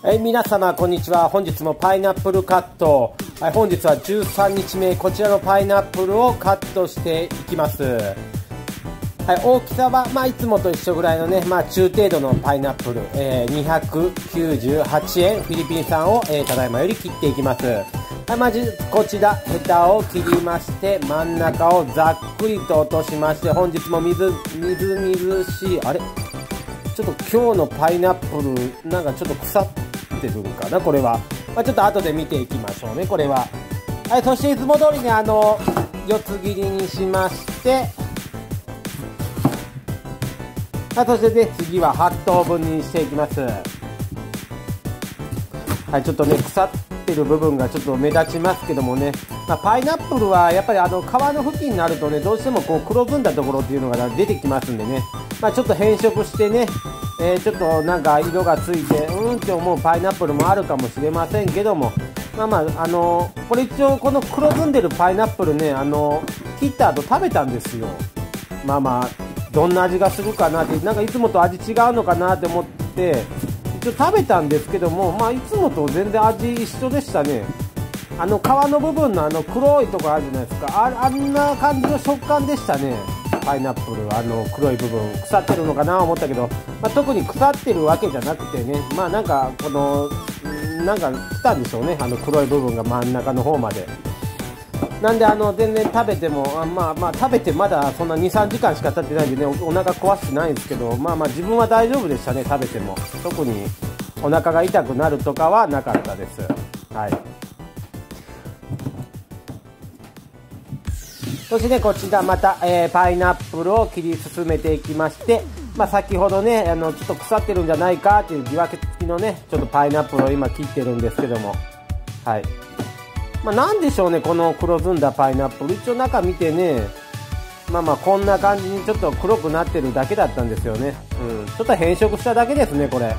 はい、皆様こんにちは。本日もパイナップルカット。はい、本日は13日目、こちらのパイナップルをカットしていきます。はい、大きさは、まあ、いつもと一緒ぐらいのね、まあ、中程度のパイナップル、えー、298円、フィリピン産を、えー、ただいまより切っていきます。はい、まず、こちら、ヘタを切りまして、真ん中をざっくりと落としまして、本日も水、みずみずしい、あれ？ちょっと今日のパイナップル、なんかちょっと腐ってってるかなこれは、まあ、ちょっと後で見ていきましょうねこれは。はいそしていつも通りにあの四つ切りにしまして。あそしてね次は8等分にしていきます。はいちょっとね腐ってる部分がちょっと目立ちますけどもね、まあ、パイナップルはやっぱりあの皮の付近になるとねどうしてもこう黒ずんだところっていうのが出てきますんでね、まあ、ちょっと変色してねえー、ちょっとなんか色がついてうんって思うパイナップルもあるかもしれませんけどもまあまああのー、これ一応この黒ずんでるパイナップルねあのー、切った後食べたんですよ。まあまあどんな味がするかなってなんかいつもと味違うのかなって思って一応食べたんですけどもまあいつもと全然味一緒でしたね。あの皮の部分のあの黒いとこあるじゃないですか。ああんな感じの食感でしたね。パイナップルあの黒い部分腐ってるのかなと思ったけど、まあ、特に腐ってるわけじゃなくてねまあなんかこのなんか来たんでしょうねあの黒い部分が真ん中の方まで。なんであの全然食べてもあまあまあ食べてまだそんな23時間しか経ってないんでねお腹壊してないんですけどまあまあ自分は大丈夫でしたね食べても。特にお腹が痛くなるとかはなかったです。はい。そしてね、こちらまた、えー、パイナップルを切り進めていきまして、まあ、先ほどね、あの、ちょっと腐ってるんじゃないかっていう疑惑付きのね、ちょっとパイナップルを今切ってるんですけども、はい。まあ、なんでしょうね、この黒ずんだパイナップル。一応中見てね、まあまあ、こんな感じにちょっと黒くなってるだけだったんですよね。うん。ちょっと変色しただけですね、これ。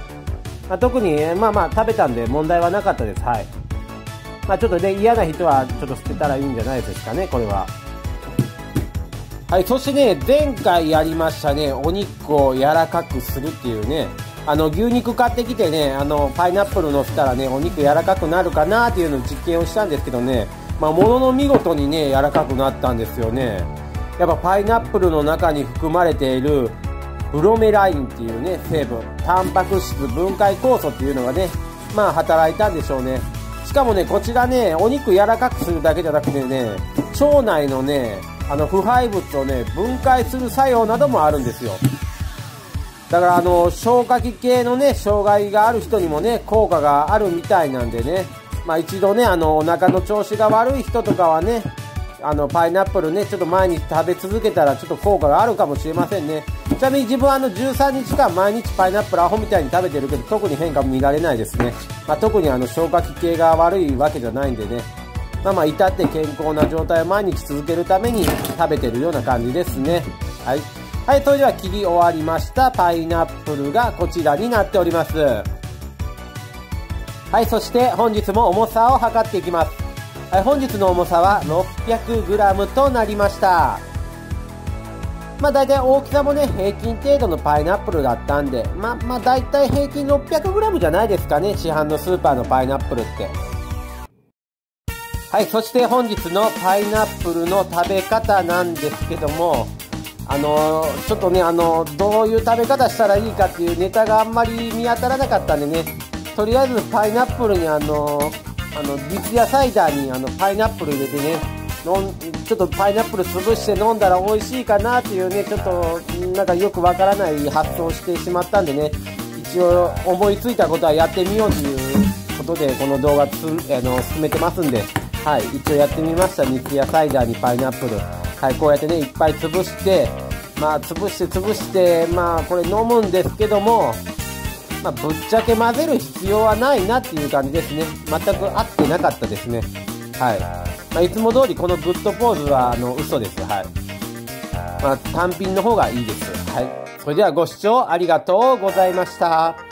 まあ、特に、まあまあ、食べたんで問題はなかったです。はい。まあ、ちょっとね、嫌な人はちょっと捨てたらいいんじゃないですかね、これは。はい、そしてね、前回やりましたね、お肉を柔らかくするっていうね、あの、牛肉買ってきてね、あの、パイナップル乗せたらね、お肉柔らかくなるかなっていうのを実験をしたんですけどね、まあ、ものの見事にね、柔らかくなったんですよね。やっぱパイナップルの中に含まれているブロメラインっていうね、成分、タンパク質分解酵素っていうのがね、まあ働いたんでしょうね。しかもね、こちらね、お肉柔らかくするだけじゃなくてね、腸内のね、あの腐敗物をね分解する作用などもあるんですよ。だからあの消化器系のね障害がある人にもね効果があるみたいなんでね。まあ一度ねあのお腹の調子が悪い人とかはねあのパイナップルねちょっと毎日食べ続けたらちょっと効果があるかもしれませんね。ちなみに自分はあの13日間毎日パイナップルアホみたいに食べてるけど特に変化も見られないですね、まあ、特にあの消化器系が悪いわけじゃないんでね。まあまあ至って健康な状態を毎日続けるために食べてるような感じですね。はい。はいそれでは切り終わりました。パイナップルがこちらになっております。はいそして本日も重さを測っていきます。はい本日の重さは 600g となりました。まあ大体大きさもね、平均程度のパイナップルだったんで、まあまあ大体平均 600g じゃないですかね、市販のスーパーのパイナップルって。はい、そして本日のパイナップルの食べ方なんですけども、あのー、ちょっとね、あのー、どういう食べ方したらいいかっていうネタがあんまり見当たらなかったんでね、とりあえずパイナップルにあのー、あの、三ツ矢サイダーにあの、パイナップル入れてね、ちょっとパイナップル潰して飲んだら美味しいかなっていうね、ちょっと、なんかよくわからない発想してしまったんでね、一応思いついたことはやってみようということで、この動画つあの進めてますんで、はい、一応やってみました。三ツ矢サイダーにパイナップル。はい、こうやってね、いっぱい潰して、まあ、潰して潰して、まあ、これ飲むんですけども、まあ、ぶっちゃけ混ぜる必要はないなっていう感じですね。全く合ってなかったですね。はい。まあ、いつも通りこのグッドポーズは、あの、嘘です。はい。まあ、単品の方がいいです。はい。それではご視聴ありがとうございました。